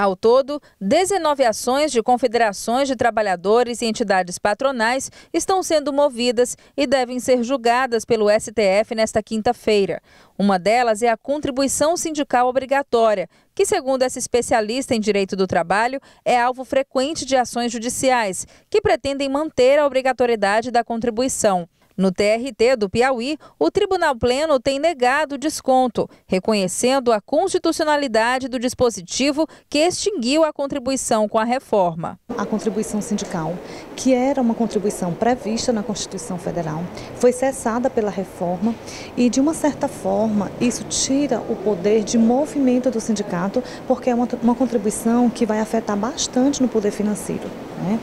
Ao todo, 19 ações de confederações de trabalhadores e entidades patronais estão sendo movidas e devem ser julgadas pelo STF nesta quinta-feira. Uma delas é a contribuição sindical obrigatória, que, segundo essa especialista em direito do trabalho, é alvo frequente de ações judiciais que pretendem manter a obrigatoriedade da contribuição. No TRT do Piauí, o Tribunal Pleno tem negado o desconto, reconhecendo a constitucionalidade do dispositivo que extinguiu a contribuição com a reforma. A contribuição sindical, que era uma contribuição prevista na Constituição Federal, foi cessada pela reforma e, de uma certa forma, isso tira o poder de movimento do sindicato, porque é uma, uma contribuição que vai afetar bastante no poder financeiro. Né?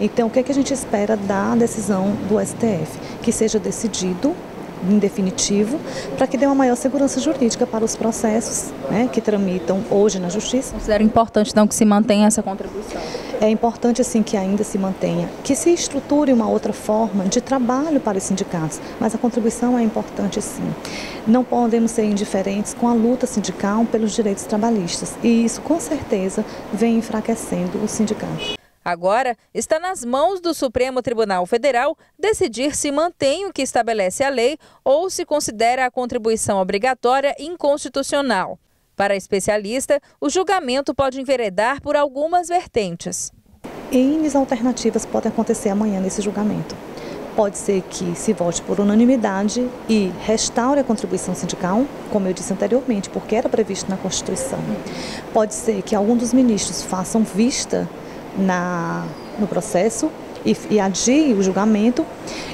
Então, o que, é que a gente espera da decisão do STF? Que seja decidido em definitivo, para que dê uma maior segurança jurídica para os processos né, que tramitam hoje na Justiça. Considero importante, então, que se mantenha essa contribuição? É importante, assim, que ainda se mantenha, que se estruture uma outra forma de trabalho para os sindicatos, mas a contribuição é importante, sim. Não podemos ser indiferentes com a luta sindical pelos direitos trabalhistas, e isso, com certeza, vem enfraquecendo o sindicato. Agora, está nas mãos do Supremo Tribunal Federal decidir se mantém o que estabelece a lei ou se considera a contribuição obrigatória inconstitucional. Para a especialista, o julgamento pode enveredar por algumas vertentes. N alternativas podem acontecer amanhã nesse julgamento. Pode ser que se vote por unanimidade e restaure a contribuição sindical, como eu disse anteriormente, porque era previsto na Constituição. Pode ser que algum dos ministros façam vista na, no processo e, e adie o julgamento.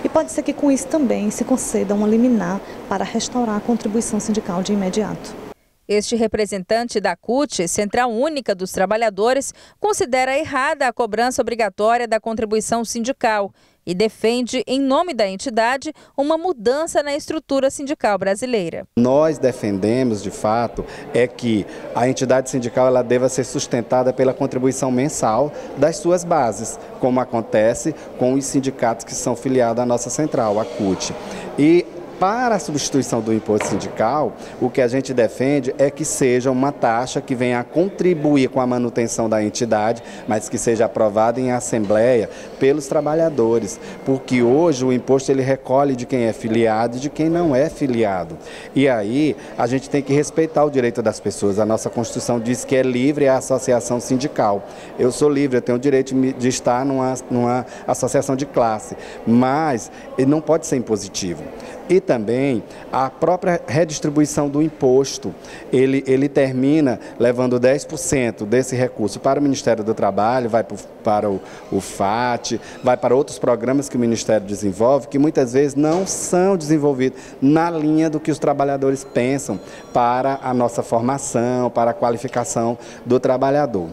E pode ser que com isso também se conceda uma liminar para restaurar a contribuição sindical de imediato. Este representante da CUT, Central Única dos Trabalhadores, considera errada a cobrança obrigatória da contribuição sindical e defende, em nome da entidade, uma mudança na estrutura sindical brasileira. Nós defendemos, de fato, é que a entidade sindical ela deva ser sustentada pela contribuição mensal das suas bases, como acontece com os sindicatos que são filiados à nossa central, a CUT. E para a substituição do imposto sindical, o que a gente defende é que seja uma taxa que venha a contribuir com a manutenção da entidade, mas que seja aprovada em assembleia pelos trabalhadores, porque hoje o imposto ele recolhe de quem é filiado e de quem não é filiado. E aí a gente tem que respeitar o direito das pessoas. A nossa Constituição diz que é livre a associação sindical. Eu sou livre, eu tenho o direito de estar numa, numa associação de classe, mas ele não pode ser impositivo. E também a própria redistribuição do imposto, ele, ele termina levando 10% desse recurso para o Ministério do Trabalho, vai para o, o FAT, vai para outros programas que o Ministério desenvolve, que muitas vezes não são desenvolvidos na linha do que os trabalhadores pensam para a nossa formação, para a qualificação do trabalhador.